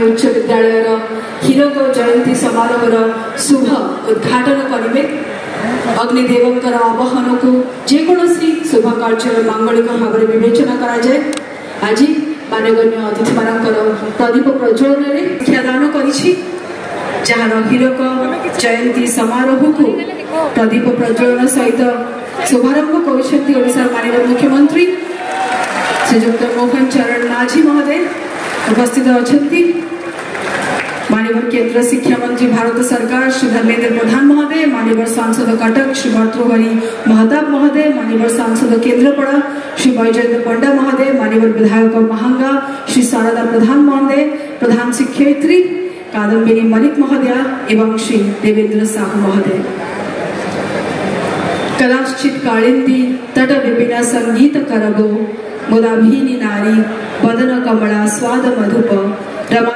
ଉଚ୍ଚ ବିଦ୍ୟାଳୟର ହୀରକ ଜୟନ୍ତୀ ସମାରୋହର ଶୁଭ ଉଦ୍ଘାଟନ କରିବେ ଅଗ୍ନିଦେବଙ୍କର ଆବାହନକୁ ଯେକୌଣସି ଶୁଭ କାର୍ଯ୍ୟର ମାଙ୍ଗଳିକ ଭାବରେ ବିବେଚନା କରାଯାଏ ଆଜି ମାନ୍ୟଗଣ୍ୟ ଅତିଥିମାନଙ୍କର ପ୍ରଦୀପ ପ୍ରଜ୍ୱଳନରେ ଶିକ୍ଷାଦାନ କରିଛି जहाँ रहीलोक जयंती समारोह को प्रदीप प्रज्वलन सहित शुभारंभ कर मुख्यमंत्री श्रीजुक्त मोहन चरण माझी महोदय उपस्थित अच्छा मानव केन्द्र शिक्षा मंत्री भारत सरकार श्री धर्मेन्द्र प्रधान महोदय मानव सांसद कटक श्री भर्तृहरि महताब महोदय मानव सांसद केन्द्रपड़ा श्री वैजयंत पंडा महोदय मानव विधायक महांगा श्री शारदा प्रधान महोदय प्रधान शिक्षयित्री कादम्बिनी मलिक महोदय एवं श्री देवेंद्र साहू महोदय। कदाचित कालिंदी, तट विपिन संगीत करगो, मुदाभिनी नारी वदन कमला, स्वाद मधुप, रमा